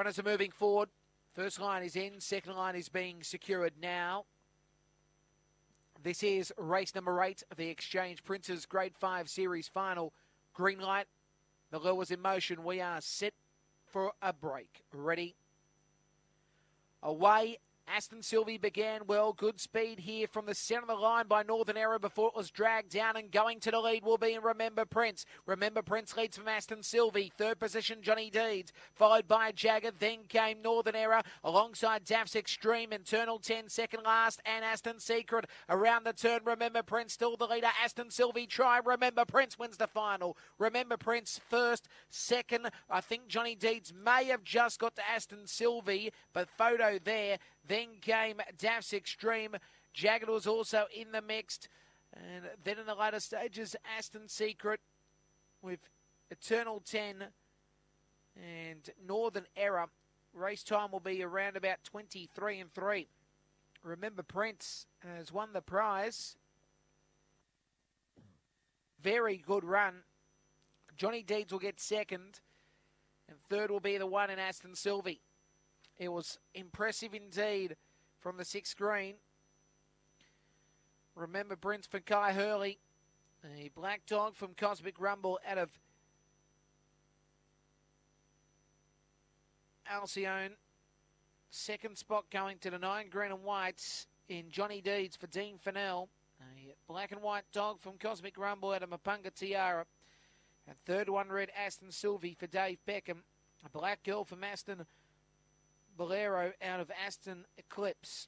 Runners are moving forward. First line is in, second line is being secured now. This is race number eight of the Exchange Princes Grade 5 Series Final. Green light. The lure's in motion. We are set for a break. Ready? Away Aston Sylvie began well. Good speed here from the centre of the line by Northern Era before it was dragged down and going to the lead will be in Remember Prince. Remember Prince leads from Aston Sylvie. Third position, Johnny Deeds, followed by Jagger. Then came Northern Era alongside Daff's Extreme. Internal 10, second last, and Aston Secret around the turn. Remember Prince still the leader. Aston Sylvie try. Remember Prince wins the final. Remember Prince first, second. I think Johnny Deeds may have just got to Aston Sylvie, but photo there. Then came Daff's Extreme. Jagged was also in the mixed. And then in the later stages, Aston Secret with Eternal 10 and Northern Era. Race time will be around about 23 and 3. Remember, Prince has won the prize. Very good run. Johnny Deeds will get second. And third will be the one in Aston Sylvie. It was impressive indeed from the sixth green. Remember Prince for Kai Hurley. A black dog from Cosmic Rumble out of Alcyone. Second spot going to the nine green and whites in Johnny Deeds for Dean Fennell. A black and white dog from Cosmic Rumble out of Mapunga Tiara. And third one red Aston Sylvie for Dave Beckham. A black girl from Aston Bolero out of Aston Eclipse.